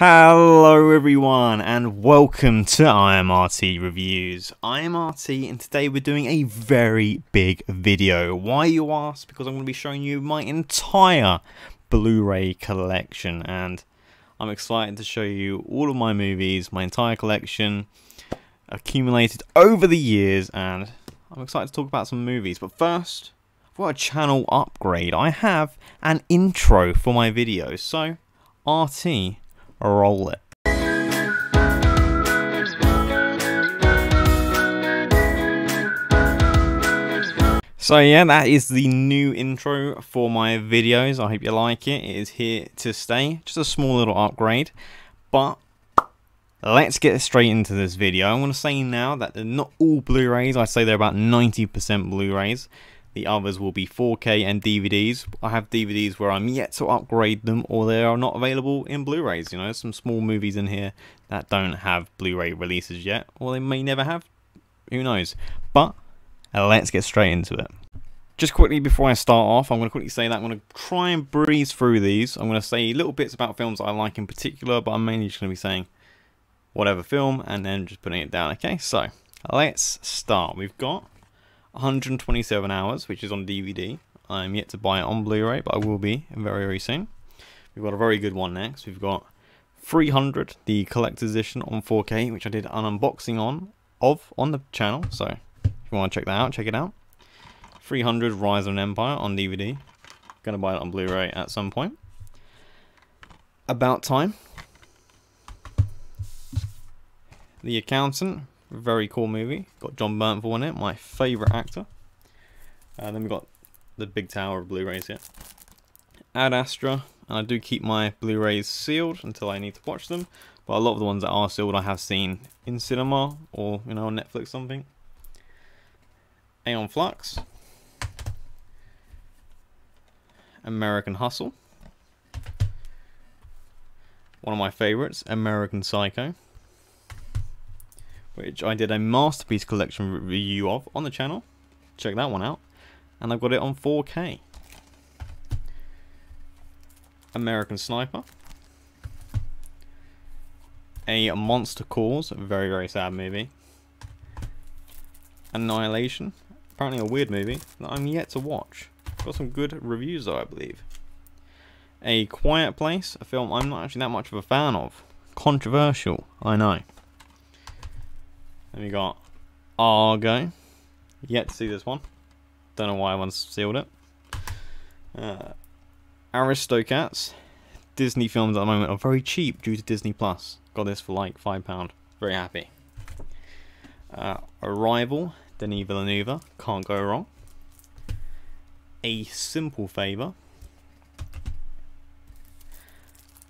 Hello everyone and welcome to IMRT Reviews. IMRT and today we're doing a very big video. Why you ask? Because I'm going to be showing you my entire Blu-ray collection and I'm excited to show you all of my movies, my entire collection accumulated over the years and I'm excited to talk about some movies. But first, got a channel upgrade. I have an intro for my videos. So, RT roll it. So yeah, that is the new intro for my videos. I hope you like it. It is here to stay. Just a small little upgrade. But let's get straight into this video. I want to say now that they're not all Blu-rays. I'd say they're about 90% Blu-rays. The others will be 4K and DVDs. I have DVDs where I'm yet to upgrade them or they are not available in Blu-rays. You know, some small movies in here that don't have Blu-ray releases yet or they may never have. Who knows? But let's get straight into it. Just quickly before I start off, I'm going to quickly say that I'm going to try and breeze through these. I'm going to say little bits about films I like in particular, but I'm mainly just going to be saying whatever film and then just putting it down. Okay, so let's start. We've got 127 hours, which is on DVD. I'm yet to buy it on Blu-ray, but I will be very, very soon. We've got a very good one next. We've got 300, the collector's edition on 4K, which I did an unboxing on of on the channel. So if you want to check that out, check it out. 300 Rise of an Empire on DVD. Gonna buy it on Blu-ray at some point. About Time. The Accountant, very cool movie. Got Jon Bernthal in it, my favourite actor. And uh, then we got the big tower of Blu-rays here. Ad Astra, and I do keep my Blu-rays sealed until I need to watch them. But a lot of the ones that are sealed I have seen in cinema or you know on Netflix something. Aeon Flux. American Hustle. One of my favourites, American Psycho which I did a Masterpiece Collection review of on the channel. Check that one out. And I've got it on 4K. American Sniper. A Monster Calls, very, very sad movie. Annihilation, apparently a weird movie that I'm yet to watch. Got some good reviews though, I believe. A Quiet Place, a film I'm not actually that much of a fan of. Controversial, I know. Then we got Argo. Yet to see this one. Don't know why one's sealed it. Uh, Aristocats. Disney films at the moment are very cheap due to Disney Plus. Got this for like £5. Very happy. Uh, Arrival. Denis Villeneuve. Can't go wrong. A Simple Favor.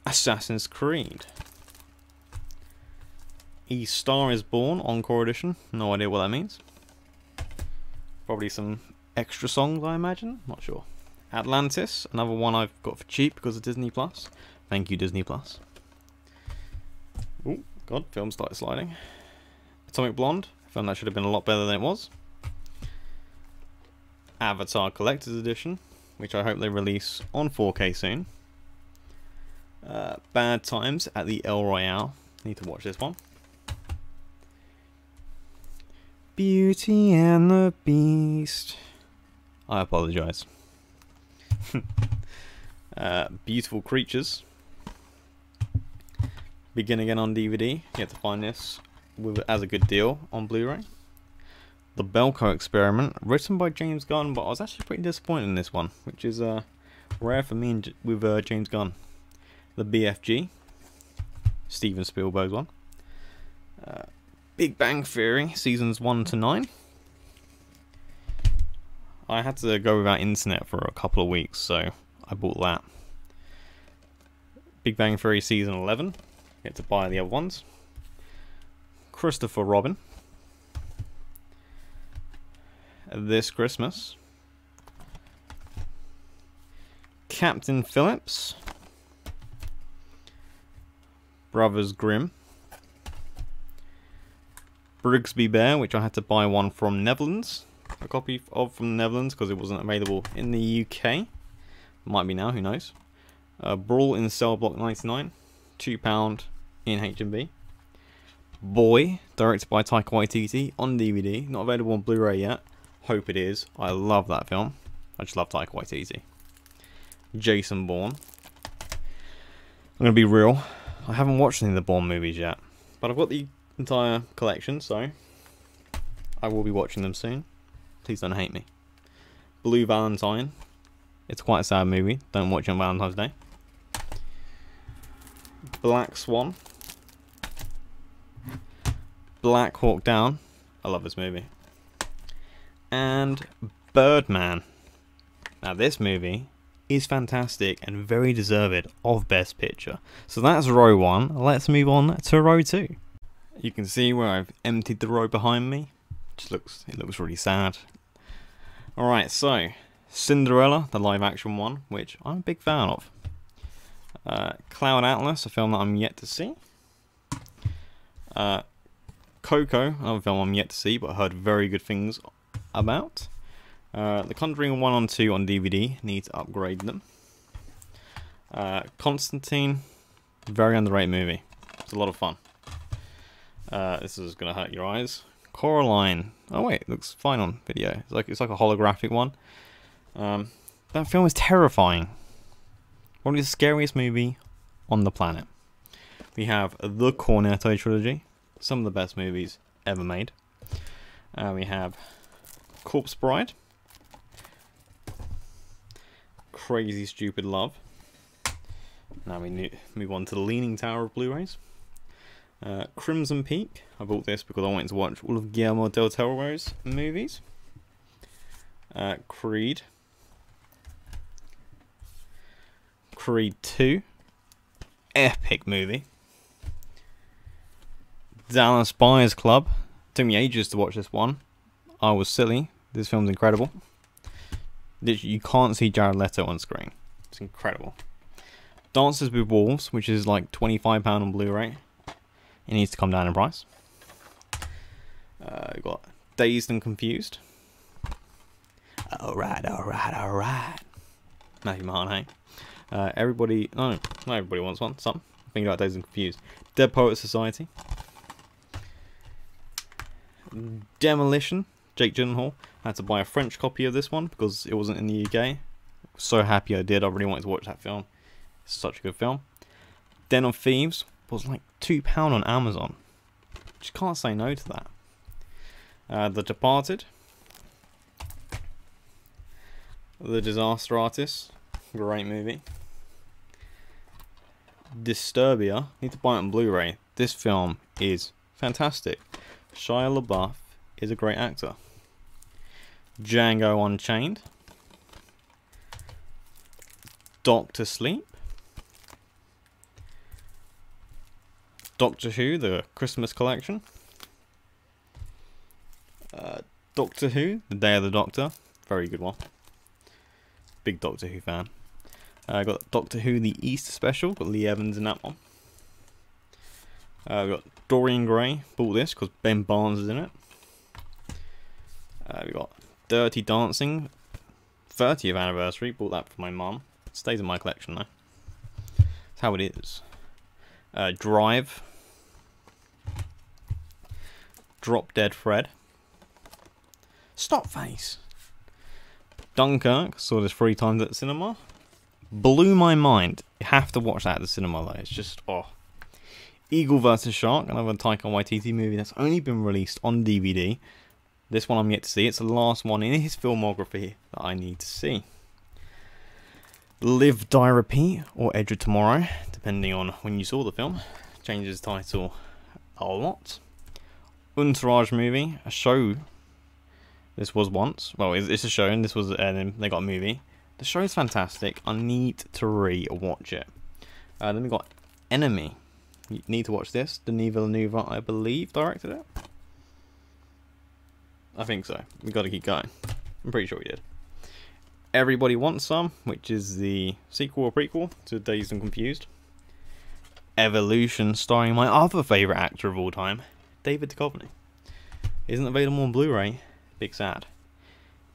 Assassin's Creed. E Star is Born Encore Edition. No idea what that means. Probably some extra songs, I imagine. Not sure. Atlantis, another one I've got for cheap because of Disney Plus. Thank you, Disney Plus. Oh, God, film started sliding. Atomic Blonde, film that should have been a lot better than it was. Avatar Collector's Edition, which I hope they release on 4K soon. Uh, Bad Times at the El Royale. Need to watch this one. Beauty and the Beast. I apologize. uh, beautiful Creatures. Begin again on DVD. You have to find this with as a good deal on Blu-ray. The Belko Experiment, written by James Gunn, but I was actually pretty disappointed in this one, which is uh, rare for me with uh, James Gunn. The BFG, Steven Spielberg's one. Uh, Big Bang Theory, seasons 1 to 9. I had to go without internet for a couple of weeks, so I bought that. Big Bang Theory season 11. Get to buy the other ones. Christopher Robin. This Christmas. Captain Phillips. Brothers Grimm. Brigsby Bear, which I had to buy one from Netherlands. A copy of from the Netherlands because it wasn't available in the UK. Might be now, who knows. Uh, Brawl in Cell Block 99. £2 in HMV. Boy, directed by Taika Waititi on DVD, not available on Blu-ray yet. Hope it is. I love that film. I just love Taika Waititi. Jason Bourne. I'm gonna be real. I haven't watched any of the Bourne movies yet, but I've got the entire collection, so I will be watching them soon. Please don't hate me. Blue Valentine. It's quite a sad movie. Don't watch it on Valentine's Day. Black Swan. Black Hawk Down. I love this movie. And Birdman. Now this movie is fantastic and very deserved of Best Picture. So that's row one. Let's move on to row two. You can see where I've emptied the row behind me. Just looks it looks really sad. Alright, so Cinderella, the live action one, which I'm a big fan of. Uh, Cloud Atlas, a film that I'm yet to see. Uh, Coco, another film I'm yet to see, but heard very good things about. Uh, the Conjuring 1 and 2 on DVD, need to upgrade them. Uh, Constantine, very underrated movie. It's a lot of fun. Uh, this is going to hurt your eyes. Coraline. Oh wait, looks fine on video. It's like it's like a holographic one. Um, that film is terrifying. Probably the scariest movie on the planet. We have the Cornetto trilogy, some of the best movies ever made. Uh, we have Corpse Bride, Crazy Stupid Love. Now we move on to the Leaning Tower of Blu-rays. Uh, Crimson Peak. I bought this because I wanted to watch all of Guillermo del Toro's movies. Uh, Creed. Creed 2. Epic movie. Dallas Buyers Club. Took me ages to watch this one. I was silly. This film's incredible. Literally, You can't see Jared Leto on screen. It's incredible. Dances with Wolves, which is like £25 on Blu-ray. It needs to come down in price. Uh, got Dazed and Confused. Alright, alright, alright. Matthew McConaughey. Uh, everybody, no, not everybody wants one, some. Think about Dazed and Confused. Dead Poet Society. Demolition. Jake Gyllenhaal. I had to buy a French copy of this one because it wasn't in the UK. So happy I did. I really wanted to watch that film. It's such a good film. Den of Thieves was like £2 on Amazon. Just can't say no to that. Uh, the Departed. The Disaster Artist. Great movie. Disturbia. Need to buy it on Blu-ray. This film is fantastic. Shia LaBeouf is a great actor. Django Unchained. Doctor Sleep. Doctor Who, the Christmas collection. Uh, Doctor Who, The Day of the Doctor. Very good one. Big Doctor Who fan. I uh, got Doctor Who, The Easter Special. Got Lee Evans in that one. Uh, we got Dorian Gray. Bought this because Ben Barnes is in it. Uh, we got Dirty Dancing. 30th anniversary. Bought that for my mum. Stays in my collection though. That's how it is. Uh, Drive. Drop Dead Fred. Stop face. Dunkirk. Saw this three times at the cinema. Blew my mind. You have to watch that at the cinema though. It's just, oh. Eagle vs. Shark. Another Taika Waititi movie that's only been released on DVD. This one I'm yet to see. It's the last one in his filmography that I need to see. Live, Die, Repeat, or Edge of Tomorrow, depending on when you saw the film. Changes title a lot. Entourage movie, a show. This was once. Well, it's a show, and this was, and they got a movie. The show is fantastic. I need to re-watch it. Uh, then we got Enemy. You need to watch this. Denis Villeneuve, I believe, directed it. I think so. We got to keep going. I'm pretty sure we did. Everybody Wants Some, which is the sequel or prequel to Dazed and Confused. Evolution, starring my other favourite actor of all time, David Duchovny. Isn't available on Blu-ray. Big sad.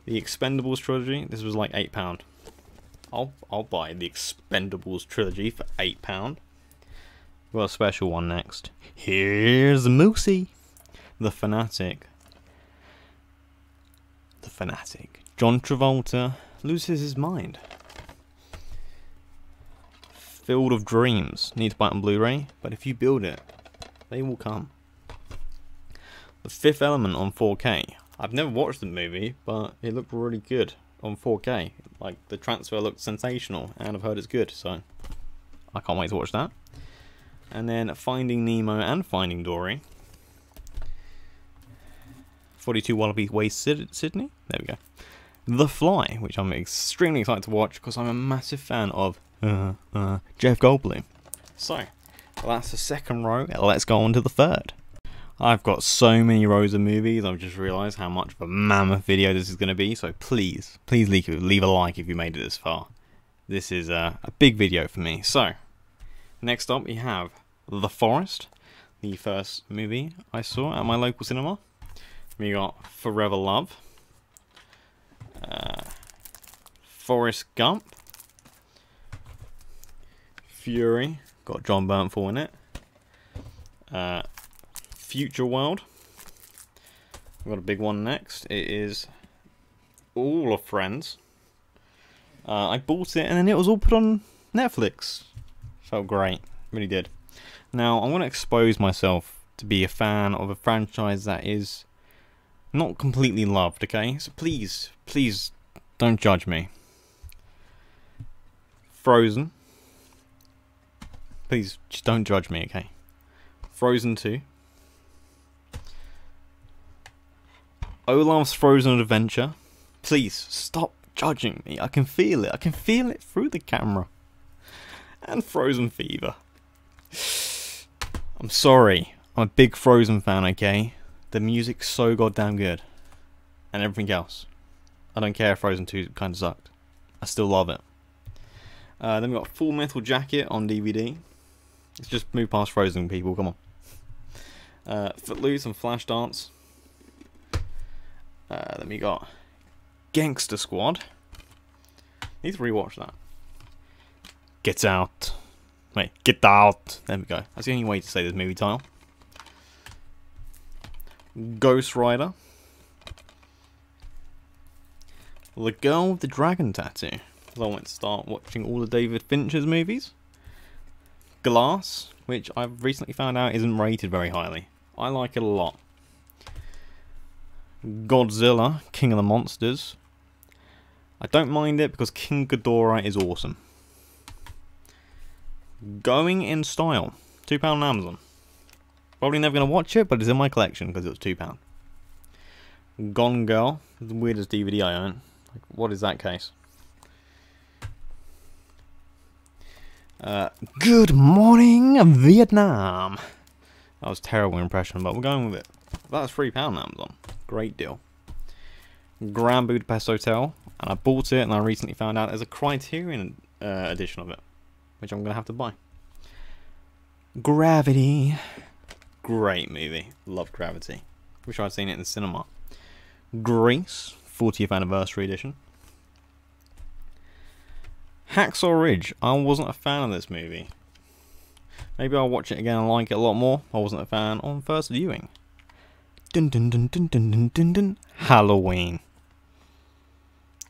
The Expendables trilogy, this was like £8. I'll, I'll buy the Expendables trilogy for £8. We've got a special one next. Here's Moosey, the fanatic. The fanatic. John Travolta loses his mind. Field of Dreams. Need to buy it on Blu-ray, but if you build it, they will come. The Fifth Element on 4K. I've never watched the movie, but it looked really good on 4K. Like the transfer looked sensational, and I've heard it's good, so I can't wait to watch that. And then Finding Nemo and Finding Dory. 42 Wallaby Way Sydney. There we go. The Fly, which I'm extremely excited to watch because I'm a massive fan of uh, uh, Jeff Goldblum. So, that's the second row. Let's go on to the third. I've got so many rows of movies, I've just realised how much of a mammoth video this is going to be, so please, please leave, leave a like if you made it this far. This is a, a big video for me. So, next up we have The Forest, the first movie I saw at my local cinema. We got Forever Love, uh, Forrest Gump, Fury, got Jon Bernthal in it, uh, Future World. We've got a big one next. It is all of Friends. Uh, I bought it and then it was all put on Netflix. Felt great, really did. Now I'm going to expose myself to be a fan of a franchise that is not completely loved. Okay, so please, please don't judge me. Frozen. Please, just don't judge me, okay? Frozen 2. Olaf's Frozen Adventure. Please, stop judging me. I can feel it. I can feel it through the camera. And Frozen Fever. I'm sorry. I'm a big Frozen fan, okay? The music's so goddamn good. And everything else. I don't care if Frozen 2 kind of sucked. I still love it. Uh, then we got Full Metal Jacket on DVD. Let's just move past Frozen, people. Come on. Uh, Footloose and Flashdance. Uh, then we got Gangster Squad. Need to rewatch that. Get out. Wait, get out. There we go. That's the only way to say this movie title. Ghost Rider. The Girl with the Dragon Tattoo. I went to start watching all the David Fincher's movies. Glass, which I've recently found out isn't rated very highly. I like it a lot. Godzilla, King of the Monsters. I don't mind it because King Ghidorah is awesome. Going in Style, £2 on Amazon. Probably never going to watch it, but it's in my collection because it was £2. Gone Girl, the weirdest DVD I own. Like, what is that case? Uh, good morning, Vietnam. That was terrible impression, but we're going with it. That's three pound Amazon. Great deal. Grand Budapest Hotel, and I bought it, and I recently found out there's a Criterion uh, edition of it, which I'm gonna have to buy. Gravity, great movie. Love Gravity. Wish I'd seen it in the cinema. Grease, 40th anniversary edition. Hacksaw Ridge. I wasn't a fan of this movie. Maybe I'll watch it again and like it a lot more. I wasn't a fan on first viewing. Dun dun dun dun dun dun dun dun. Halloween.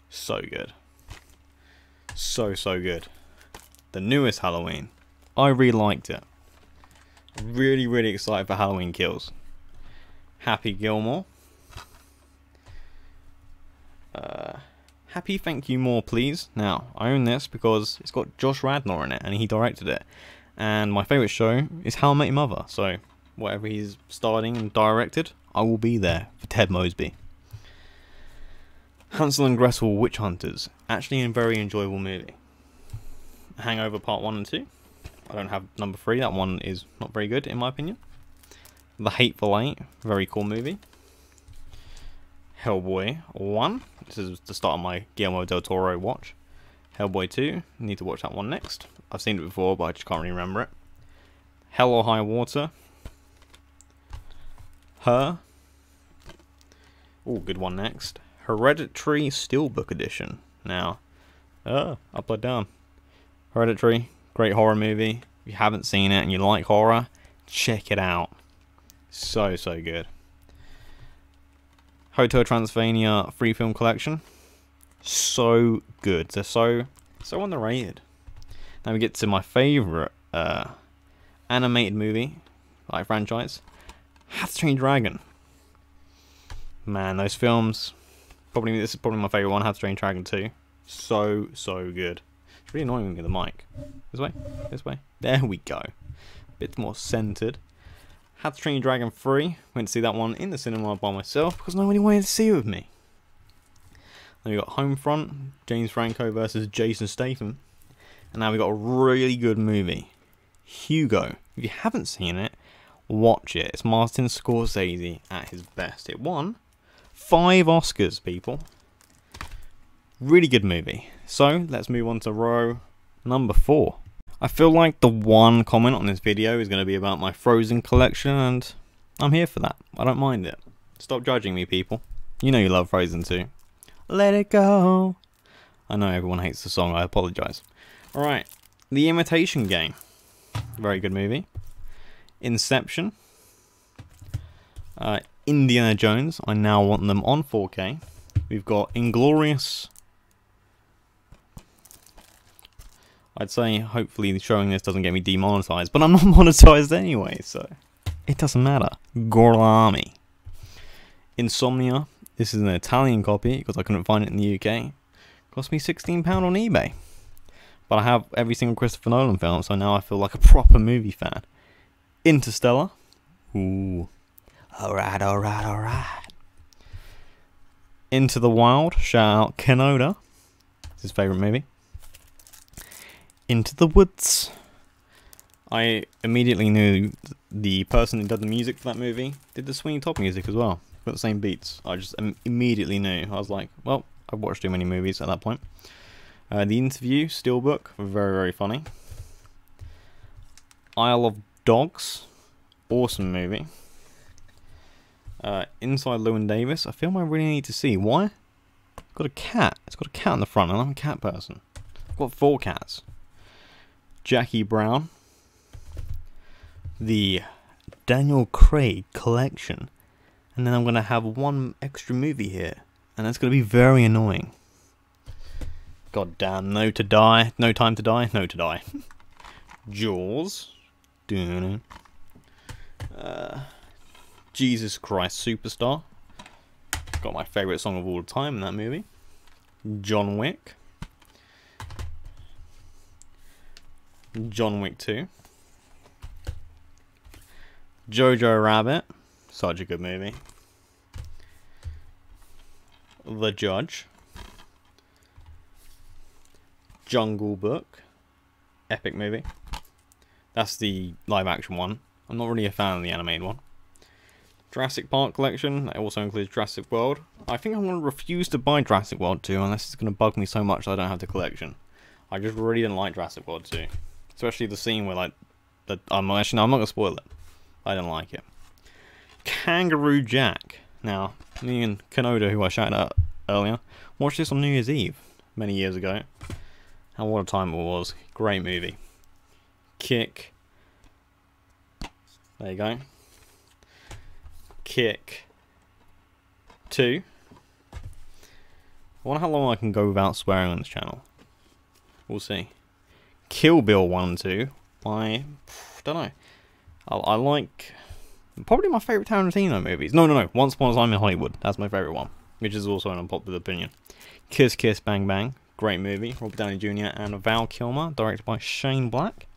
So good. So, so good. The newest Halloween. I really liked it. Really, really excited for Halloween Kills. Happy Gilmore. Uh, happy Thank You More, please. Now, I own this because it's got Josh Radnor in it and he directed it. And my favourite show is How I Met Your Mother. So, whatever he's starting and directed, I will be there for Ted Mosby. Hansel and Gretel Witch Hunters. Actually, a very enjoyable movie. Hangover Part 1 and 2. I don't have number 3. That one is not very good, in my opinion. The Hateful Eight. Very cool movie. Hellboy 1. This is the start of my Guillermo del Toro watch. Hellboy 2. Need to watch that one next. I've seen it before, but I just can't really remember it. Hell or High Water. Her. Oh, good one next. Hereditary Steelbook Edition. Now, uh, upside down. Hereditary, great horror movie. If you haven't seen it and you like horror, check it out. So, so good. Hotel Transylvania free film collection. So good. They're so, so underrated. Now we get to my favourite uh, animated movie, like franchise. How Dragon. Man, those films. Probably this is probably my favourite one. How Dragon 2. So, so good. It's really annoying with the mic. This way? This way? There we go. A bit more centered. Train Dragon 3. Went to see that one in the cinema by myself because nobody wanted to see it with me. Then we got Homefront, James Franco versus Jason Statham. And now we got a really good movie. Hugo. If you haven't seen it, watch it. It's Martin Scorsese at his best. It won five Oscars, people. Really good movie. So, let's move on to row number four. I feel like the one comment on this video is going to be about my Frozen collection, and I'm here for that. I don't mind it. Stop judging me, people. You know you love Frozen too. Let it go. I know everyone hates the song, I apologise. Alright, The Imitation Game. Very good movie. Inception. Uh, Indiana Jones. I now want them on 4K. We've got Inglorious I'd say hopefully showing this doesn't get me demonetized, but I'm not monetized anyway, so it doesn't matter. Gorlami. Insomnia. This is an Italian copy because I couldn't find it in the UK. Cost me £16 on eBay. But I have every single Christopher Nolan film, so now I feel like a proper movie fan. Interstellar. Ooh. Alright, alright, alright. Into the Wild. Shout out Kenoda. It's his favourite movie. Into the Woods. I immediately knew the person who did the music for that movie did the Sweeney Todd music as well. Got the same beats. I just immediately knew. I was like, well, I've watched too many movies at that point. Uh, the interview, Steelbook, very, very funny. Isle of Dogs, awesome movie. Uh, Inside Llewyn Davis, a film I really need to see. Why? got a cat. It's got a cat in the front, and I'm a cat person. I've got four cats. Jackie Brown, the Daniel Craig collection, and then I'm going to have one extra movie here, and that's going to be very annoying. God damn, no to die, no time to die, no to die. Jaws, uh, Jesus Christ Superstar, got my favourite song of all time in that movie. John Wick. John Wick 2. Jojo Rabbit. Such a good movie. The Judge. Jungle Book. Epic movie. That's the live action one. I'm not really a fan of the animated one. Jurassic Park collection. That also includes Jurassic World. I think I'm going to refuse to buy Jurassic World 2 unless it's going to bug me so much I don't have the collection. I just really didn't like Jurassic World 2. Especially the scene where, like, the, I'm actually, no, I'm not going to spoil it. I didn't like it. Kangaroo Jack. Now, me and Kanoda, who I shouted out earlier, watched this on New Year's Eve many years ago. And what a time it was. Great movie. Kick. There you go. Kick. Two. I wonder how long I can go without swearing on this channel. We'll see. Kill Bill 1 and 2. I don't know. I, I like probably my favourite Tarantino movies. No, no, no. Once Upon a Time in Hollywood. That's my favourite one, which is also an unpopular opinion. Kiss Kiss Bang Bang. Great movie. Robert Downey Jr. and Val Kilmer, directed by Shane Black.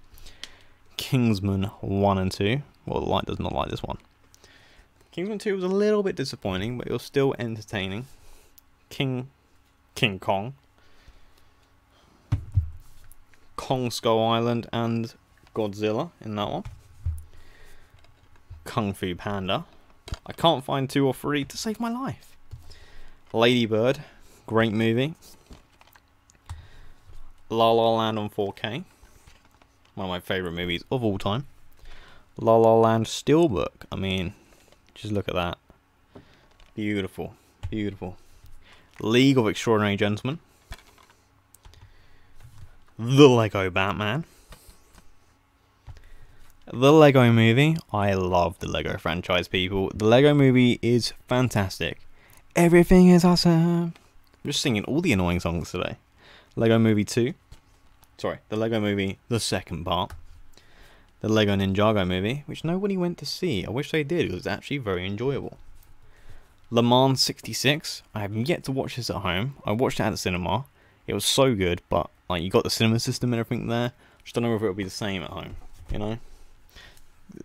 Kingsman 1 and 2. Well, the light does not like this one. Kingsman 2 was a little bit disappointing, but it was still entertaining. King King Kong Kong Skull Island and Godzilla in that one. Kung Fu Panda. I can't find two or three to save my life. Ladybird, great movie. La La Land on 4K, one of my favourite movies of all time. La La Land Steelbook, I mean, just look at that. Beautiful, beautiful. League of Extraordinary Gentlemen, the Lego Batman. The Lego movie. I love the Lego franchise, people. The Lego movie is fantastic. Everything is awesome. I'm just singing all the annoying songs today. Lego Movie 2. Sorry, the Lego Movie, the second part. The Lego Ninjago movie, which nobody went to see. I wish they did, it was actually very enjoyable. Le Mans 66. I have yet to watch this at home. I watched it at the cinema. It was so good, but like you got the cinema system and everything there. Just don't know if it'll be the same at home. You know,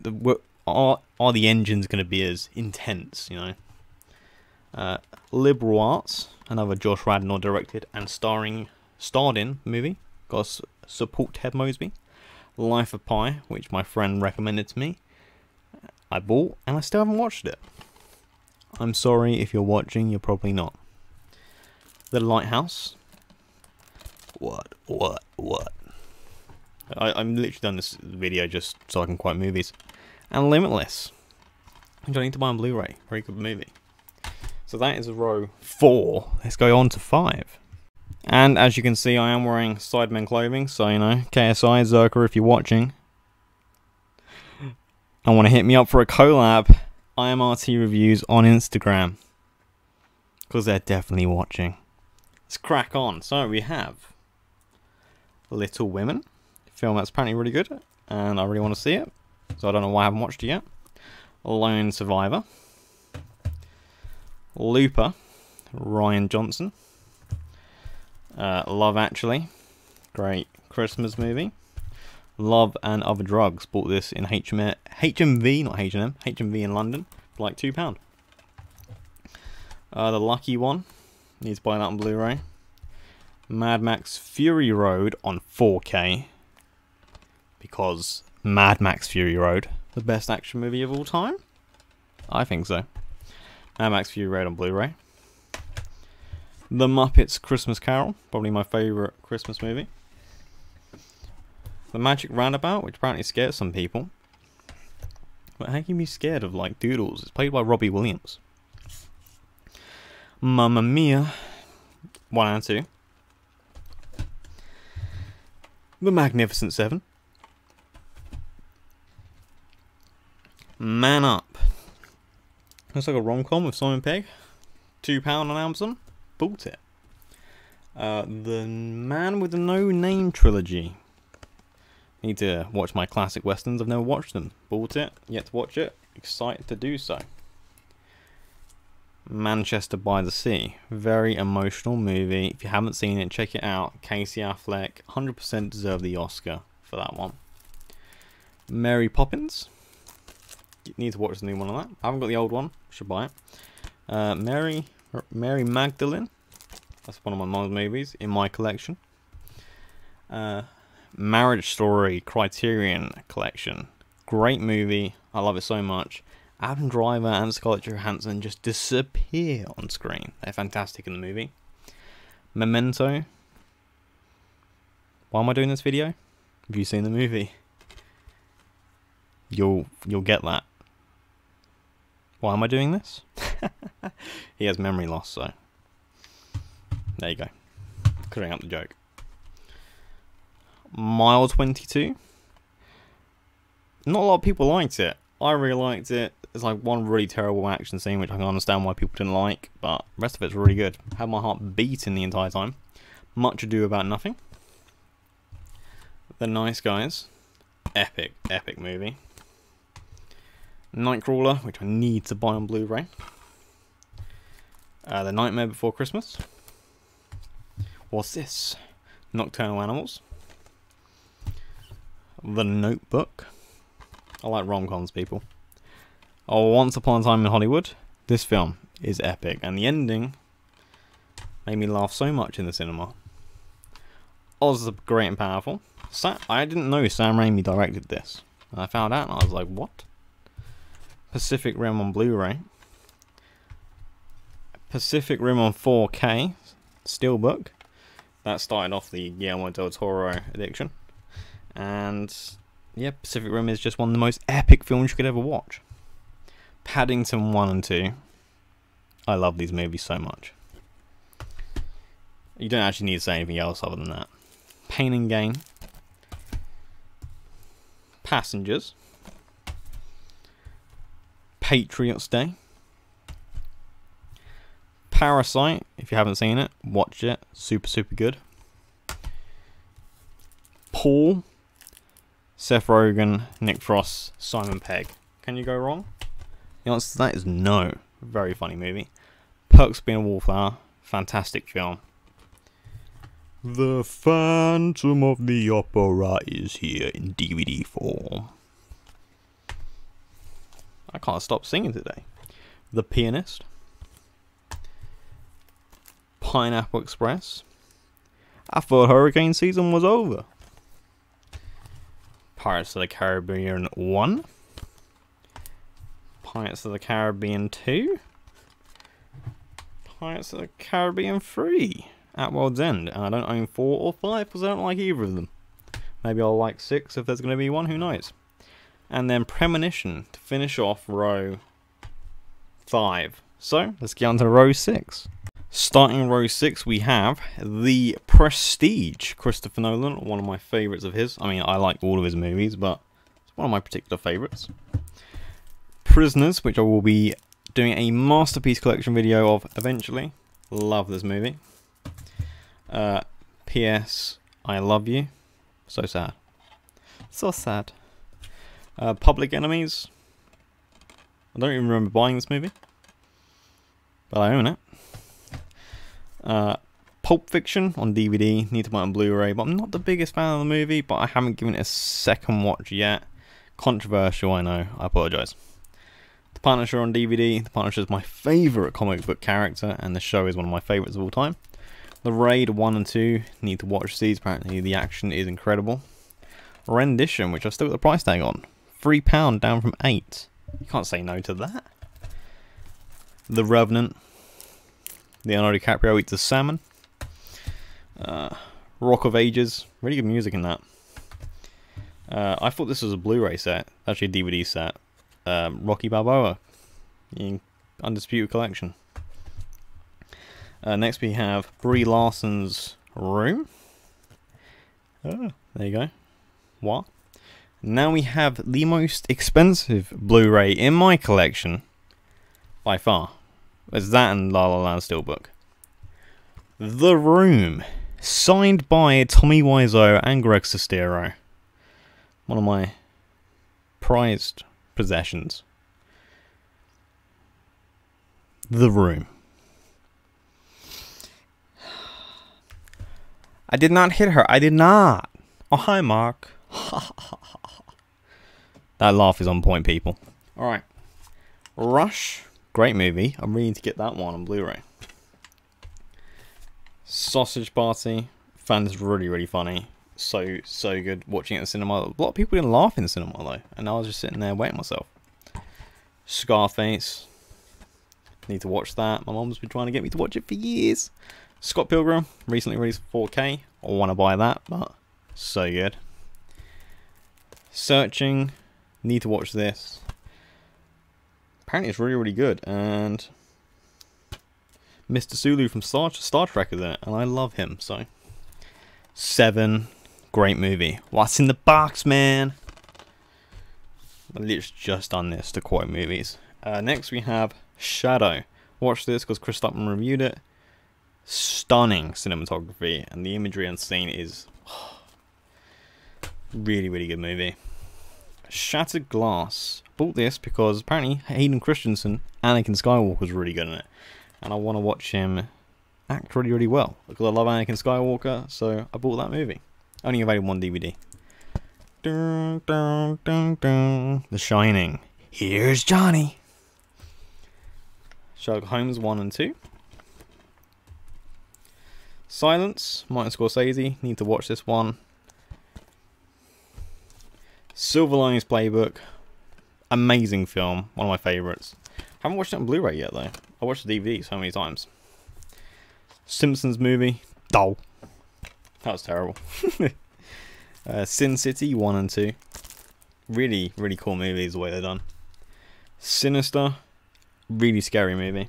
the are are the engines going to be as intense? You know. Uh, Liberal Arts, another Josh Radnor directed and starring starred in movie. Got support Ted Mosby. Life of Pi, which my friend recommended to me. I bought and I still haven't watched it. I'm sorry if you're watching, you're probably not. The Lighthouse. What? What? What? I, I'm literally done this video just so I can quote movies. And Limitless. Which I need to buy on Blu-ray. Very good movie. So that is row four. Let's go on to five. And as you can see, I am wearing Sidemen clothing, so you know, KSI, Zerkaa, if you're watching. I want to hit me up for a collab. IMRT reviews on Instagram. Because they're definitely watching. Let's crack on. So we have Little Women. Film that's apparently really good. And I really want to see it. So I don't know why I haven't watched it yet. Lone Survivor. Looper. Rian Johnson. Uh, Love Actually. Great Christmas movie. Love and Other Drugs. Bought this in HM HMV, not H&M, HMV in London for like £2. Uh, the Lucky One. Need to buy that on Blu-ray. Mad Max Fury Road on 4K. Because Mad Max Fury Road, the best action movie of all time? I think so. Mad Max Fury Road on Blu-ray. The Muppets Christmas Carol, probably my favourite Christmas movie. The Magic Roundabout, which apparently scares some people. But how can you be scared of, like, Doodles? It's played by Robbie Williams. Mamma Mia, 1 and 2. The Magnificent Seven. Man Up. Looks like a rom-com with Simon Pegg. £2 on Amazon. Bought it. Uh, the Man with No Name trilogy. Need to watch my classic westerns. I've never watched them. Bought it. Yet to watch it. Excited to do so. Manchester by the Sea. Very emotional movie. If you haven't seen it, check it out. Casey Affleck. 100% deserve the Oscar for that one. Mary Poppins. Need to watch the new one on that. I haven't got the old one. Should buy it. Uh, Mary, Mary Magdalene. That's one of my mom's movies in my collection. Uh, Marriage Story Criterion Collection. Great movie. I love it so much. Adam Driver and Scarlett Johansson just disappear on screen. They're fantastic in the movie. Memento. Why am I doing this video? Have you seen the movie? You'll you'll get that. Why am I doing this? he has memory loss, so there you go. Clearing up the joke. Mile 22. Not a lot of people liked it. I really liked it. There's like one really terrible action scene which I can understand why people didn't like, but rest of it's really good. Had my heart beating the entire time. Much ado about nothing. The Nice Guys. Epic, epic movie. Nightcrawler, which I need to buy on Blu-ray. Uh, the Nightmare Before Christmas. What's this? Nocturnal Animals. The Notebook. I like rom-coms, people. Oh, Once Upon a Time in Hollywood. This film is epic, and the ending made me laugh so much in the cinema. Oz the Great and Powerful. Sa I didn't know Sam Raimi directed this. I found out and I was like, what? Pacific Rim on Blu-ray. Pacific Rim on 4K. Steelbook. That started off the Guillermo del Toro addiction. And yeah, Pacific Rim is just one of the most epic films you could ever watch. Paddington 1 and 2. I love these movies so much. You don't actually need to say anything else other than that. Pain and Gain. Passengers. Patriots Day. Parasite, if you haven't seen it, watch it. Super, super good. Paul, Seth Rogen, Nick Frost, Simon Pegg. Can you go wrong? The answer to that is no. Very funny movie. Perks Being a Wallflower, fantastic film. The Phantom of the Opera is here in DVD form. I can't stop singing today. The Pianist. Pineapple Express. I thought hurricane season was over. Pirates of the Caribbean 1. Pirates of the Caribbean 2. Pirates of the Caribbean 3 at World's End. And I don't own 4 or 5 because I don't like either of them. Maybe I'll like 6 if there's going to be one, who knows. And then Premonition to finish off row 5. So, let's get on to row 6. Starting row 6, we have The Prestige. Christopher Nolan, one of my favourites of his. I mean, I like all of his movies, but it's one of my particular favourites. Prisoners, which I will be doing a masterpiece collection video of eventually. Love this movie. Uh, P.S. I love you. So sad. So sad. Uh, Public Enemies. I don't even remember buying this movie. But I own it. Uh, Pulp Fiction on DVD. Need to buy on Blu-ray. But I'm not the biggest fan of the movie. But I haven't given it a second watch yet. Controversial, I know. I apologise. The Punisher on DVD. The Punisher is my favourite comic book character. And the show is one of my favourites of all time. The Raid 1 and 2. Need to watch these. Apparently the action is incredible. Rendition, which I've still got the price tag on. £3 down from 8 You can't say no to that. The Revenant. Leonardo DiCaprio eats a salmon. Uh, Rock of Ages. Really good music in that. Uh, I thought this was a Blu-ray set. Actually a DVD set. Um, Rocky Balboa. In Undisputed Collection. Uh, next we have Brie Larson's Room. Oh, there you go. What? Now we have the most expensive Blu-ray in my collection, by far. It's that and La La Land Steelbook. The Room, signed by Tommy Wiseau and Greg Sestero. One of my prized possessions. The Room. I did not hit her. I did not. Oh, hi, Mark. that laugh is on point, people. Alright. Rush. Great movie. I'm really to get that one on Blu-ray. Sausage Party. This really, really funny. So, so good watching it in the cinema. A lot of people didn't laugh in the cinema, though. And I was just sitting there waiting myself. Scarface. Need to watch that. My mom's been trying to get me to watch it for years. Scott Pilgrim. Recently released 4K. I want to buy that, but so good. Searching. Need to watch this. Apparently it's really, really good. And Mr. Sulu from Star, Star Trek is in it. And I love him, so. Seven. Great movie. What's in the box, man? I literally just done this to quote movies. Uh, next we have Shadow. Watch this because Chris Stuckman reviewed it. Stunning cinematography and the imagery and scene is Really, really good movie. Shattered Glass. Bought this because apparently Hayden Christensen, Anakin Skywalker, was really good in it. And I want to watch him act really, really well. Because I love Anakin Skywalker, so I bought that movie. Only available on DVD. Dun, dun, dun, dun. The Shining. Here's Johnny. Sherlock Holmes 1 and 2. Silence, Martin Scorsese. Need to watch this one. Silver Linings Playbook. Amazing film. One of my favourites. Haven't watched it on Blu-ray yet though. I watched the DVD so many times. Simpsons movie. Dull. That was terrible. uh, Sin City 1 and 2. Really, really cool movies the way they're done. Sinister. Really scary movie.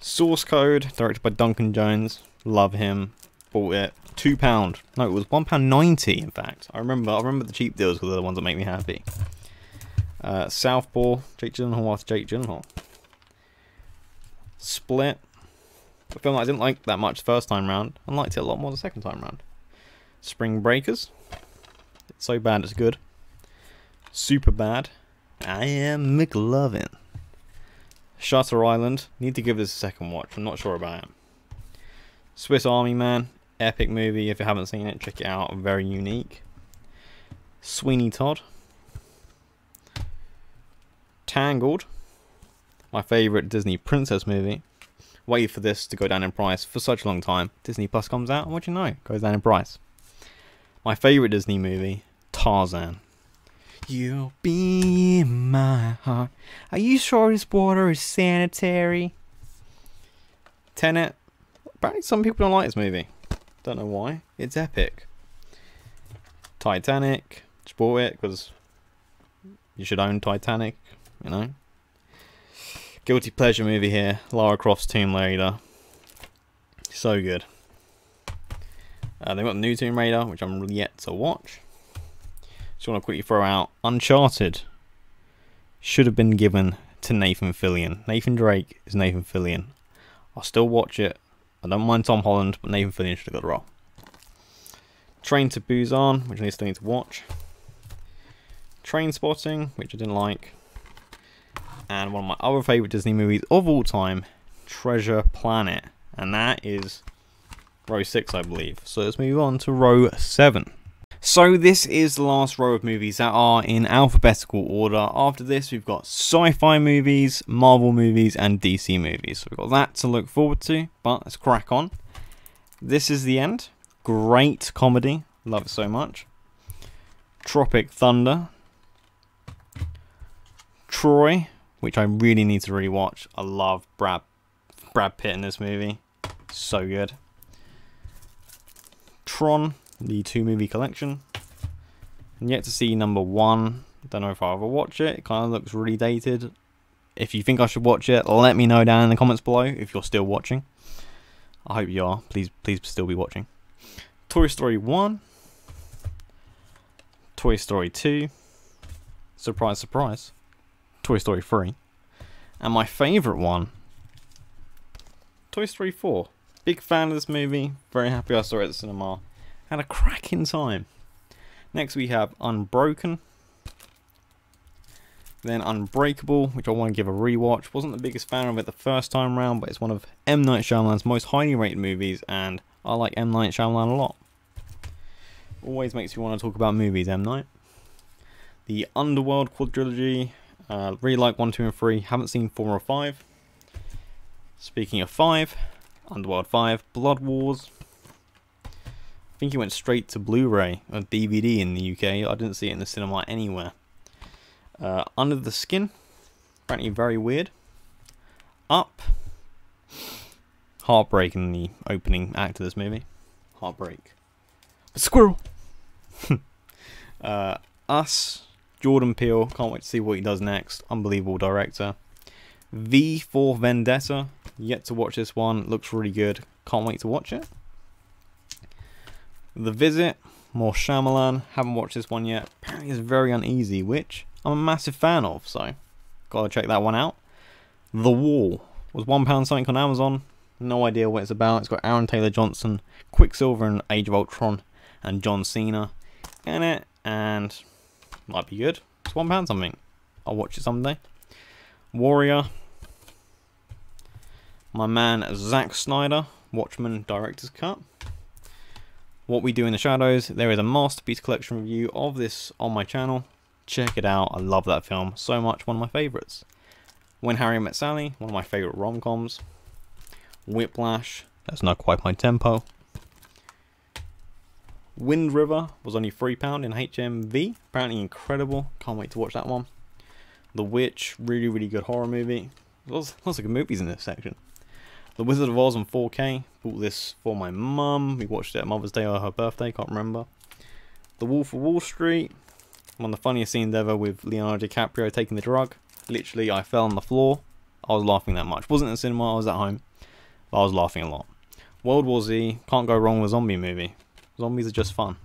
Source Code, directed by Duncan Jones. Love him. Bought it two pound. No, it was one pound ninety. In fact, I remember. I remember the cheap deals because they're the ones that make me happy. Uh, Southpaw, Jake Gyllenhaal after Jake Gyllenhaal. Split, a film I didn't like that much the first time round. I liked it a lot more the second time round. Spring Breakers. It's so bad it's good. Super bad. I am McLovin. Shutter Island. Need to give this a second watch. I'm not sure about it. Swiss Army Man. Epic movie. If you haven't seen it, check it out. Very unique. Sweeney Todd. Tangled. My favourite Disney princess movie waited for this to go down in price for such a long time. Disney Plus comes out, and what do you know? Goes down in price. My favourite Disney movie, Tarzan. You'll be in my heart. Are you sure this water is sanitary? Tenet. Apparently, some people don't like this movie. Don't know why. It's epic. Titanic. Just bought it because you should own Titanic, you know? Guilty pleasure movie here. Lara Croft's Tomb Raider. So good. Uh, they've got the new Tomb Raider, which I'm yet to watch. Just want to quickly throw out Uncharted. Should have been given to Nathan Fillion. Nathan Drake is Nathan Fillion. I'll still watch it. I don't mind Tom Holland, but Nathan Fillion should have got the role. Train to Busan, which I still need to watch. Train Spotting, which I didn't like and one of my other favourite Disney movies of all time, Treasure Planet. And that is row 6, I believe. So let's move on to row 7. So this is the last row of movies that are in alphabetical order. After this, we've got sci-fi movies, Marvel movies, and DC movies. So we've got that to look forward to, but let's crack on. This is the end. Great comedy. Love it so much. Tropic Thunder. Troy which I really need to rewatch. I love Brad Brad Pitt in this movie. So good. Tron, the two movie collection. And yet to see number one. Don't know if I'll ever watch it. It kind of looks really dated. If you think I should watch it, let me know down in the comments below if you're still watching. I hope you are. Please, please still be watching. Toy Story 1. Toy Story 2. Surprise, surprise. Toy Story 3. And my favourite one, Toy Story 4. Big fan of this movie. Very happy I saw it at the cinema. Had a cracking time. Next we have Unbroken. Then Unbreakable, which I want to give a rewatch. Wasn't the biggest fan of it the first time round, but it's one of M. Night Shyamalan's most highly rated movies, and I like M. Night Shyamalan a lot. Always makes me want to talk about movies, M. Night. The Underworld quadrilogy, uh, really like 1, 2, and 3. Haven't seen 4 or 5. Speaking of 5, Underworld 5, Blood Wars. I think it went straight to Blu-ray or DVD in the UK. I didn't see it in the cinema anywhere. Uh, Under the Skin. Apparently very weird. Up. Heartbreak in the opening act of this movie. Heartbreak. A squirrel! uh, Us. Jordan Peele, can't wait to see what he does next. Unbelievable director. V for Vendetta, yet to watch this one. Looks really good. Can't wait to watch it. The Visit, more Shyamalan. Haven't watched this one yet. Apparently it's very uneasy, which I'm a massive fan of, so gotta check that one out. The Wall was one pound something on Amazon. No idea what it's about. It's got Aaron Taylor Johnson, Quicksilver and Age of Ultron, and John Cena in it, and might be good. It's one pound something. I'll watch it someday. Warrior. My man Zack Snyder, Watchmen Director's Cut. What We Do in the Shadows. There is a masterpiece collection review of this on my channel. Check it out. I love that film so much. One of my favourites. When Harry Met Sally. One of my favourite rom-coms. Whiplash. That's not quite my tempo. Wind River was only £3 in HMV. Apparently incredible. Can't wait to watch that one. The Witch, really, really good horror movie. Lots, lots of good movies in this section. The Wizard of Oz on 4K. Bought this for my mum. We watched it at Mother's Day or her birthday, can't remember. The Wolf of Wall Street. One of the funniest scenes ever with Leonardo DiCaprio taking the drug. Literally, I fell on the floor. I was laughing that much. Wasn't in the cinema, I was at home. But I was laughing a lot. World War Z, can't go wrong with a zombie movie. Zombies are just fun.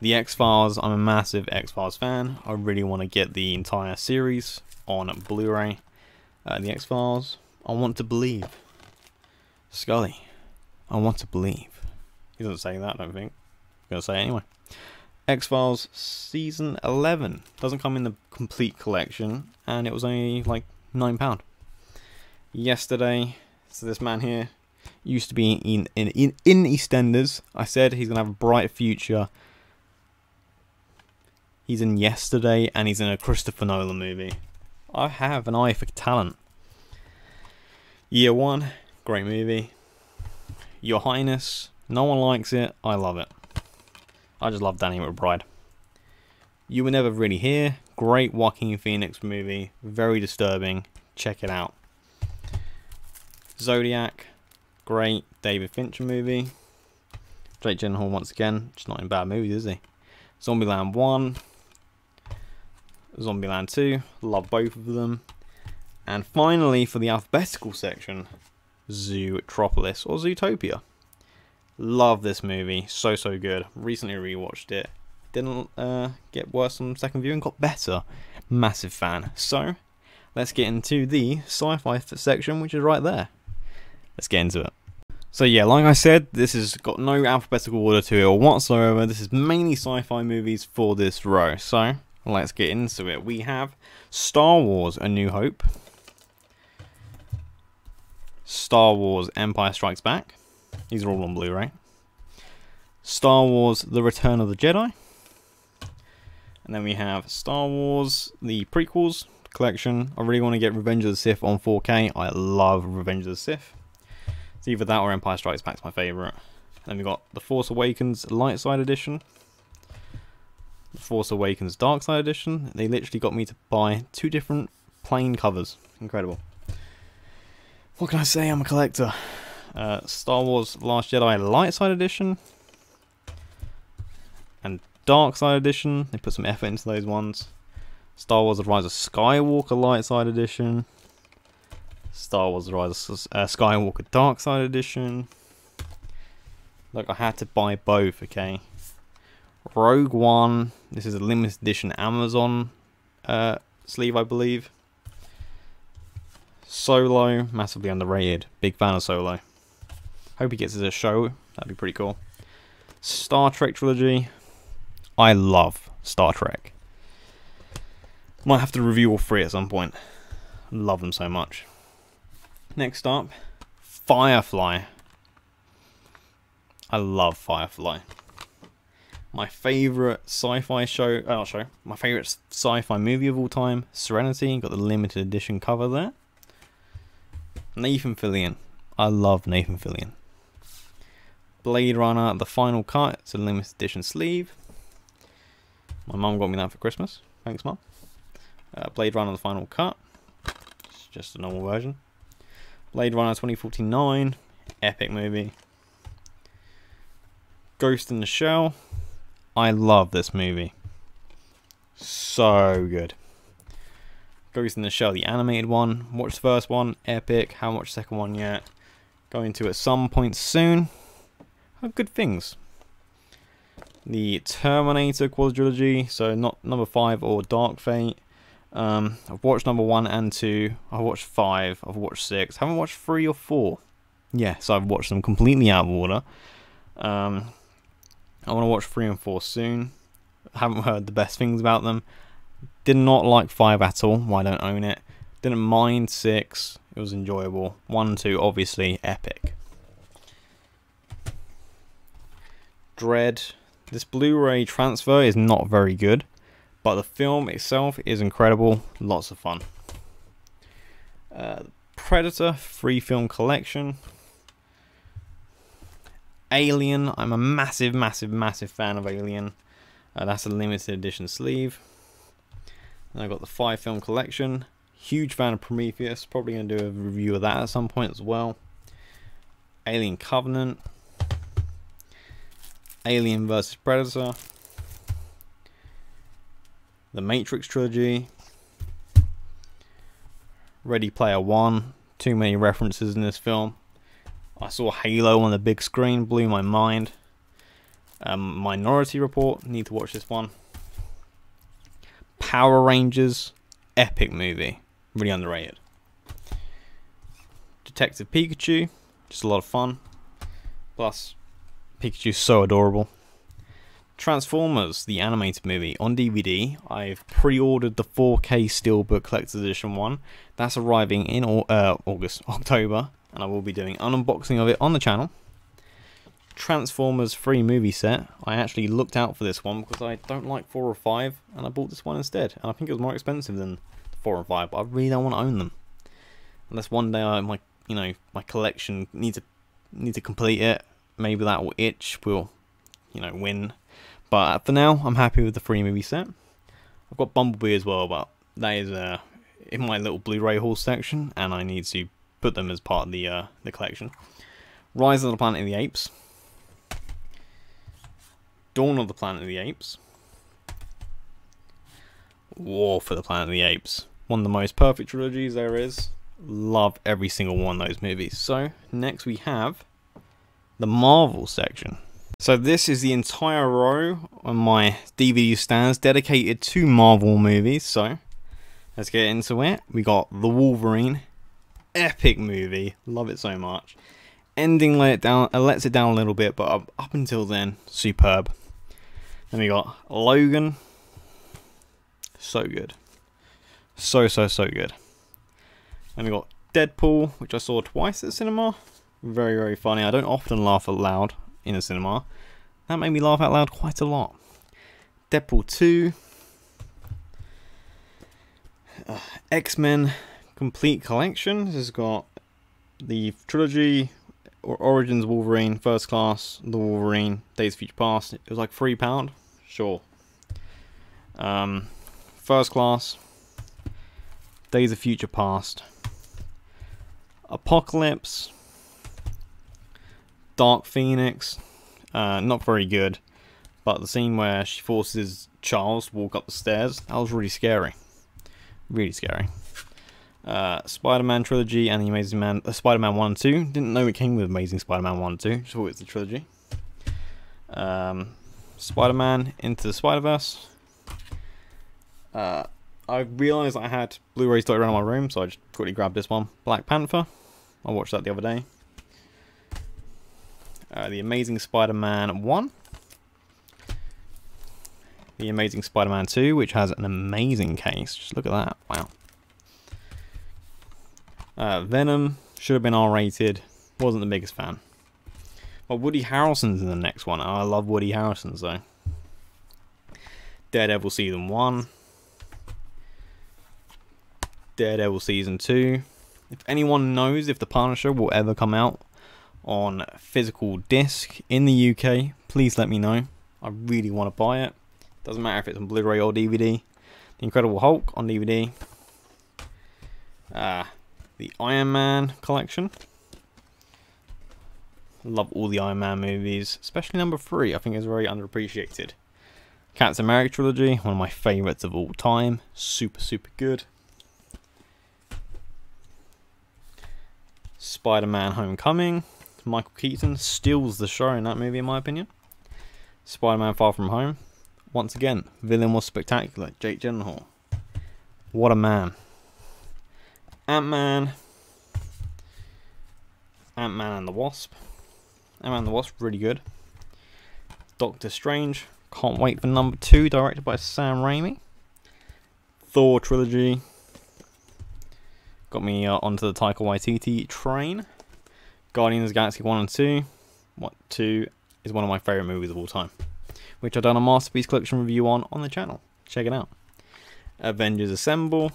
The X Files, I'm a massive X Files fan. I really want to get the entire series on Blu ray. Uh, the X Files, I want to believe. Scully, I want to believe. He doesn't say that, I don't think. Going to say it anyway. X Files Season 11 doesn't come in the complete collection, and it was only like £9. Yesterday, so this man here used to be in, in, in, in EastEnders. I said he's going to have a bright future He's in Yesterday and he's in a Christopher Nolan movie. I have an eye for talent. Year One, great movie. Your Highness, no one likes it. I love it. I just love Danny McBride. You Were Never Really Here, great Joaquin Phoenix movie. Very disturbing. Check it out. Zodiac, great David Fincher movie. Jake Gyllenhaal once again, just not in bad movies, is he? Zombieland 1, Zombieland 2, love both of them. And finally, for the alphabetical section, Zootropolis or Zootopia. Love this movie, so so good. Recently rewatched it. Didn't uh, get worse on second viewing, got better. Massive fan. So, let's get into the sci-fi section, which is right there. Let's get into it. So yeah, like I said, this has got no alphabetical order to it or whatsoever. This is mainly sci-fi movies for this row. So, let's get into it. We have Star Wars A New Hope, Star Wars Empire Strikes Back. These are all on Blu ray. Star Wars The Return of the Jedi. And then we have Star Wars, the prequels collection. I really want to get Revenge of the Sith on 4K. I love Revenge of the Sith. It's either that or Empire Strikes Back's my favourite. Then we got The Force Awakens Light Side Edition. Force Awakens Dark Side Edition. They literally got me to buy two different plain covers. Incredible. What can I say? I'm a collector. Uh, Star Wars Last Jedi Light Side Edition. And Dark Side Edition. They put some effort into those ones. Star Wars The Rise of Skywalker Light Side Edition. Star Wars The Rise of uh, Skywalker Dark Side Edition. Look, I had to buy both, okay? Rogue One. This is a limited edition Amazon uh, sleeve, I believe. Solo, massively underrated. Big fan of Solo. Hope he gets a show. That'd be pretty cool. Star Trek trilogy. I love Star Trek. Might have to review all three at some point. Love them so much. Next up, Firefly. I love Firefly my favorite sci-fi show, oh, show, my favorite sci-fi movie of all time, Serenity. Got the limited edition cover there. Nathan Fillion. I love Nathan Fillion. Blade Runner, the final cut. It's a limited edition sleeve. My mum got me that for Christmas. Thanks, mum. Uh, Blade Runner, the final cut. It's just a normal version. Blade Runner 2049. Epic movie. Ghost in the Shell. I love this movie. So good. Ghost in the Shell, the animated one. Watch the first one, epic. Haven't watched the second one yet. Going to at some point soon. Have good things. The Terminator quadrilogy, so not number five or Dark Fate. Um, I've watched number one and two. I've watched five. I've watched six. Haven't watched three or four. Yeah, so I've watched them completely out of order. Um, I want to watch 3 and 4 soon. Haven't heard the best things about them. Did not like 5 at all. Why don't own it. Didn't mind 6. It was enjoyable. 1 2, obviously, epic. Dredd. This Blu-ray transfer is not very good. But the film itself is incredible. Lots of fun. Uh, Predator free film collection. Alien. I'm a massive, massive, massive fan of Alien. Uh, that's a limited edition sleeve. I've got the five film collection. Huge fan of Prometheus. Probably going to do a review of that at some point as well. Alien Covenant. Alien vs Predator. The Matrix trilogy. Ready Player One. Too many references in this film. I saw Halo on the big screen, blew my mind. Um, Minority Report, need to watch this one. Power Rangers, epic movie, really underrated. Detective Pikachu, just a lot of fun. Plus, Pikachu's so adorable. Transformers, the animated movie, on DVD. I've pre-ordered the 4K Steelbook Collector's Edition one. That's arriving in uh, August, October, and I will be doing an unboxing of it on the channel. Transformers free movie set. I actually looked out for this one because I don't like 4 or 5, and I bought this one instead. And I think it was more expensive than 4 and 5, but I really don't want to own them. Unless one day I, my, you know, my collection needs to, need to complete it. Maybe that will itch, will, you know, win but for now, I'm happy with the free movie set. I've got Bumblebee as well, but that is uh, in my little Blu-ray haul section, and I need to put them as part of the uh, the collection. Rise of the Planet of the Apes, Dawn of the Planet of the Apes, War for the Planet of the Apes. One of the most perfect trilogies there is. Love every single one of those movies. So next we have the Marvel section. So this is the entire row on my DVD stands dedicated to Marvel movies. So let's get into it. We got The Wolverine, epic movie, love it so much. Ending let it down, uh, lets it down a little bit, but up, up until then, superb. Then we got Logan, so good, so so so good. Then we got Deadpool, which I saw twice at cinema. Very very funny. I don't often laugh aloud in a cinema. That made me laugh out loud quite a lot. Deadpool 2. Uh, X-Men Complete Collection. This has got the trilogy, Origins Wolverine, First Class, The Wolverine, Days of Future Past. It was like £3. Sure. Um, First Class, Days of Future Past, Apocalypse, Dark Phoenix, uh, not very good, but the scene where she forces Charles to walk up the stairs, that was really scary. Really scary. Uh, Spider-Man trilogy and the Amazing Man, uh, Spider-Man 1 and 2. Didn't know it came with Amazing Spider-Man 1 and 2, just thought it was the trilogy. Um, Spider-Man Into the Spider-Verse. Uh, I realised I had Blu-rays dotted around my room, so I just quickly grabbed this one. Black Panther. I watched that the other day. Uh, the Amazing Spider-Man 1. The Amazing Spider-Man 2, which has an amazing case. Just look at that. Wow. Uh, Venom should have been R-rated. Wasn't the biggest fan. But Woody Harrelson's in the next one. I love Woody Harrelson, though. Daredevil Season 1. Daredevil Season 2. If anyone knows if The Punisher will ever come out on physical disc in the UK, please let me know. I really want to buy it. Doesn't matter if it's on Blu-ray or DVD. The Incredible Hulk on DVD. Uh, the Iron Man collection. Love all the Iron Man movies, especially number three. I think is very underappreciated. Captain America trilogy, one of my favourites of all time. Super, super good. Spider-Man Homecoming. Michael Keaton steals the show in that movie, in my opinion. Spider-Man Far From Home. Once again, villain was spectacular. Jake Gyllenhaal. What a man. Ant-Man. Ant-Man and the Wasp. Ant-Man and the Wasp, really good. Doctor Strange. Can't wait for number two, directed by Sam Raimi. Thor trilogy. Got me uh, onto the Taika Waititi train. Guardians of the Galaxy 1 and 2. What 2 is one of my favourite movies of all time. Which I've done a Masterpiece Collection review on on the channel. Check it out. Avengers Assemble.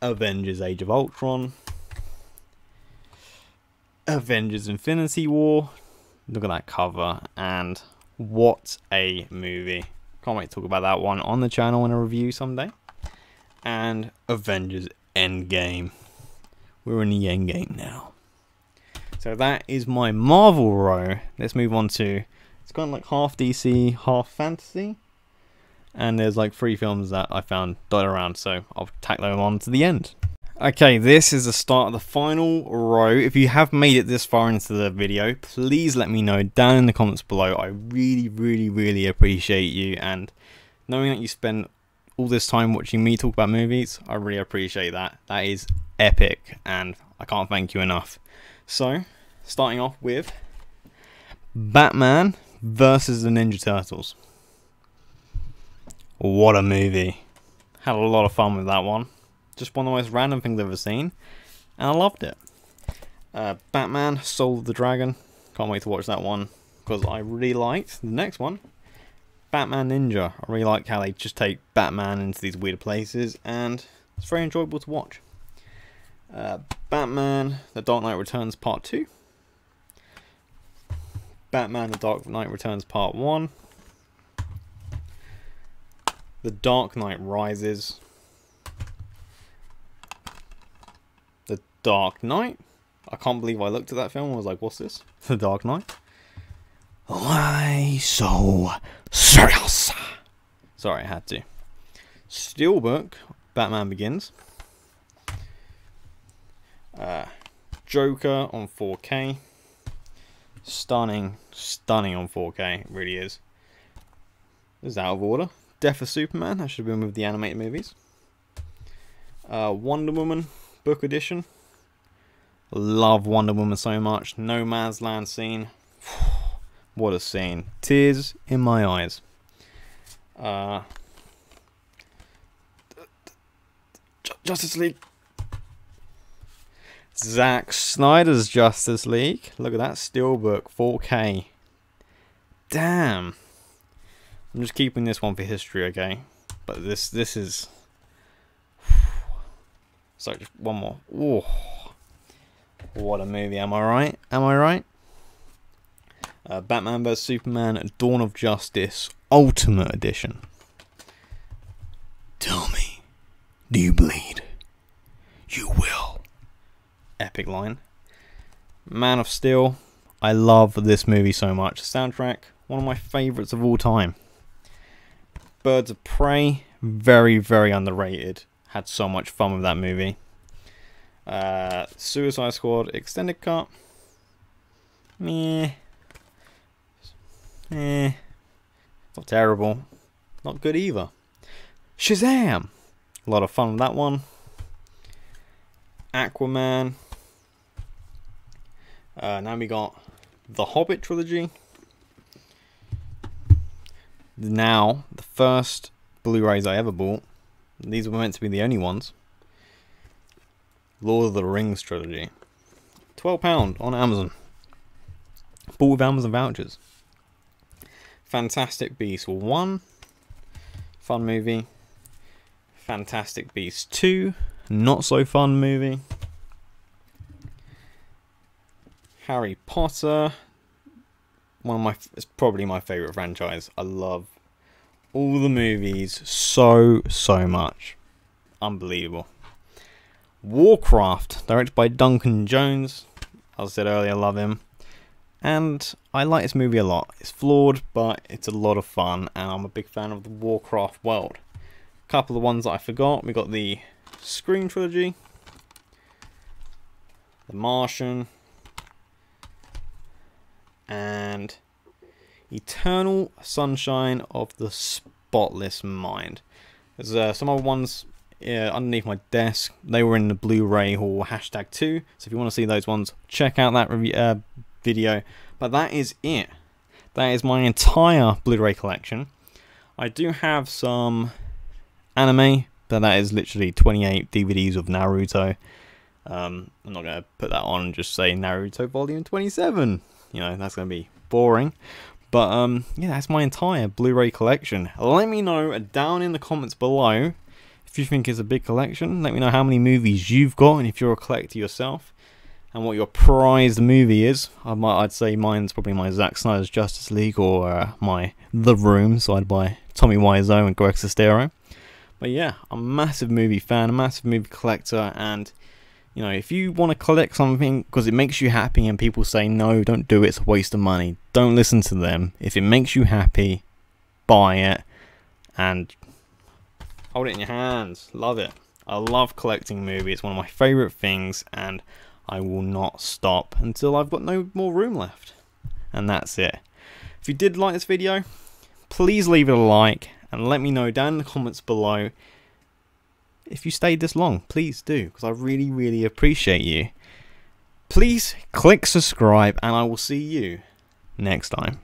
Avengers Age of Ultron. Avengers Infinity War. Look at that cover. And what a movie. Can't wait to talk about that one on the channel in a review someday. And Avengers Endgame. We're in the Endgame now. So that is my Marvel row. Let's move on to it's kind of like half DC, half fantasy. And there's like three films that I found dotted around, so I'll tack them on to the end. Okay, this is the start of the final row. If you have made it this far into the video, please let me know down in the comments below. I really, really, really appreciate you and knowing that you spend all this time watching me talk about movies, I really appreciate that. That is epic and I can't thank you enough. So, starting off with Batman versus the Ninja Turtles. What a movie. Had a lot of fun with that one. Just one of the most random things I've ever seen. And I loved it. Uh, Batman, Soul of the Dragon. Can't wait to watch that one. Because I really liked the next one. Batman Ninja. I really like how they just take Batman into these weird places. And it's very enjoyable to watch. Uh, Batman, The Dark Knight Returns Part 2. Batman, The Dark Knight Returns Part 1. The Dark Knight Rises. The Dark Knight. I can't believe I looked at that film and was like, what's this? The Dark Knight. Why so serious? Sorry, I had to. Steelbook, Batman Begins. Uh, Joker on 4K. Stunning, stunning on 4K, it really is. This is out of order. Death of Superman, that should have been with the animated movies. Uh, Wonder Woman, book edition. Love Wonder Woman so much. No Man's Land scene. what a scene. Tears in my eyes. Uh, Justice League. Zack Snyder's Justice League. Look at that steelbook, 4K. Damn. I'm just keeping this one for history, okay? But this this is. Sorry, just one more. Ooh. What a movie, am I right? Am I right? Uh, Batman vs Superman Dawn of Justice Ultimate Edition. Tell me, do you bleed? You will. Epic line. Man of Steel. I love this movie so much. soundtrack, one of my favourites of all time. Birds of Prey, very, very underrated. Had so much fun with that movie. Uh, Suicide Squad Extended Cut. Meh. Eh. Not terrible. Not good either. Shazam! A lot of fun with that one. Aquaman. Uh, now we got the Hobbit trilogy. Now, the first Blu-rays I ever bought. These were meant to be the only ones. Lord of the Rings trilogy. £12 on Amazon. Bought with Amazon vouchers. Fantastic Beasts 1. Fun movie. Fantastic Beasts 2. Not so fun movie. Harry Potter. One of my, it's probably my favourite franchise. I love all the movies so, so much. Unbelievable. Warcraft, directed by Duncan Jones. As I said earlier, I love him. And I like this movie a lot. It's flawed, but it's a lot of fun, and I'm a big fan of the Warcraft world. A couple of the ones that I forgot. We got the Scream trilogy, The Martian, and Eternal Sunshine of the Spotless Mind. There's uh, some other ones yeah, underneath my desk. They were in the Blu-ray Haul hashtag 2. So if you want to see those ones, check out that review, uh, video. But that is it. That is my entire Blu-ray collection. I do have some anime, but that is literally 28 DVDs of Naruto. Um, I'm not going to put that on and just say Naruto Volume 27. You know, that's going to be boring. But um, yeah, that's my entire Blu-ray collection. Let me know down in the comments below if you think it's a big collection, let me know how many movies you've got and if you're a collector yourself and what your prized movie is. I might, I'd say mine's probably my Zack Snyder's Justice League or uh, my The Room, so I'd buy Tommy Wiseau and Greg Sestero. But yeah, I'm a massive movie fan, a massive movie collector, and you know, if you want to collect something because it makes you happy and people say no, don't do it, it's a waste of money, don't listen to them. If it makes you happy, buy it and Hold it in your hands. Love it. I love collecting movies. It's one of my favourite things, and I will not stop until I've got no more room left. And that's it. If you did like this video, please leave it a like and let me know down in the comments below if you stayed this long. Please do, because I really, really appreciate you. Please click subscribe, and I will see you next time.